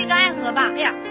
一个爱河吧，哎呀。